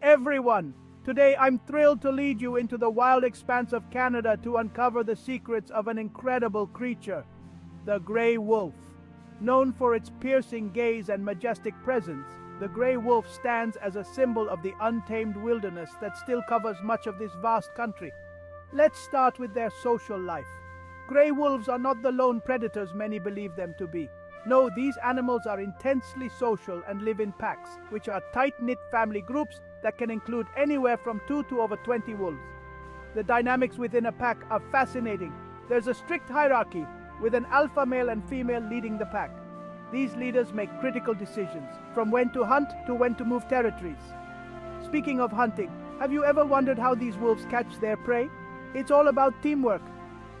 everyone! Today, I'm thrilled to lead you into the wild expanse of Canada to uncover the secrets of an incredible creature, the Grey Wolf. Known for its piercing gaze and majestic presence, the Grey Wolf stands as a symbol of the untamed wilderness that still covers much of this vast country. Let's start with their social life. Grey wolves are not the lone predators many believe them to be. No, these animals are intensely social and live in packs, which are tight-knit family groups that can include anywhere from 2 to over 20 wolves. The dynamics within a pack are fascinating. There's a strict hierarchy, with an alpha male and female leading the pack. These leaders make critical decisions, from when to hunt to when to move territories. Speaking of hunting, have you ever wondered how these wolves catch their prey? It's all about teamwork,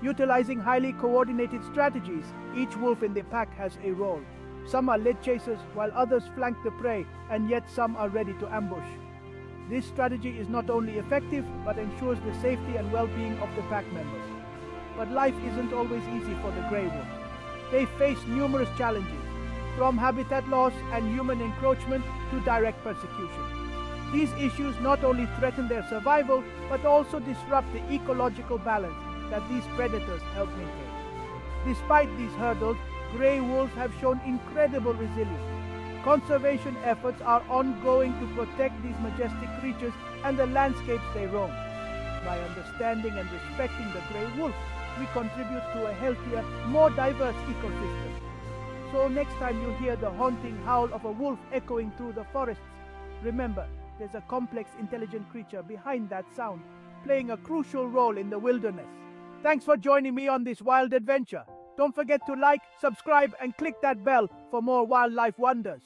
Utilizing highly coordinated strategies, each wolf in the pack has a role. Some are lead chasers, while others flank the prey, and yet some are ready to ambush. This strategy is not only effective, but ensures the safety and well-being of the pack members. But life isn't always easy for the grey wolf. They face numerous challenges, from habitat loss and human encroachment to direct persecution. These issues not only threaten their survival, but also disrupt the ecological balance that these predators help maintain. Despite these hurdles, grey wolves have shown incredible resilience. Conservation efforts are ongoing to protect these majestic creatures and the landscapes they roam. By understanding and respecting the grey wolf, we contribute to a healthier, more diverse ecosystem. So next time you hear the haunting howl of a wolf echoing through the forests, remember, there's a complex, intelligent creature behind that sound, playing a crucial role in the wilderness. Thanks for joining me on this wild adventure. Don't forget to like, subscribe, and click that bell for more wildlife wonders.